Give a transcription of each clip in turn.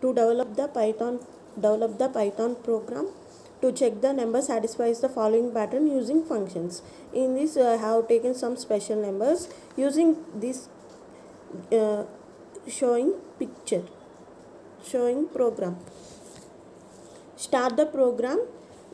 to develop the python develop the python program to check the number satisfies the following pattern using functions. In this i have taken some special numbers using this uh, showing picture showing program. Start the program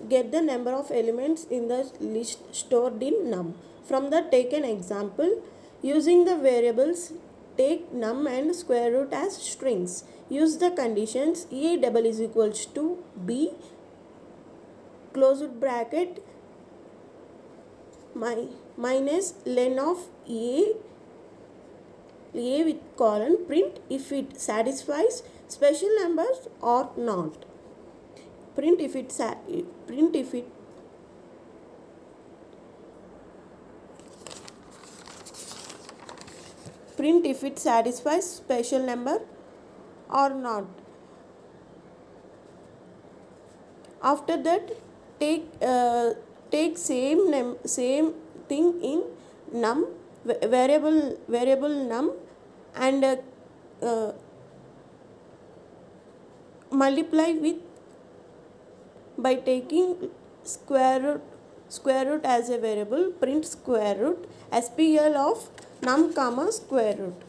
get the number of elements in the list stored in num. From the taken example using the variables take num and square root as strings. Use the conditions a double is equals to b closed bracket my minus len of a a with colon print if it satisfies. Special numbers or not. Print if it print if it print if it satisfies special number or not. After that take uh, take same same thing in num variable variable num and uh, uh, multiply with by taking square root square root as a variable print square root spl of नम काम square root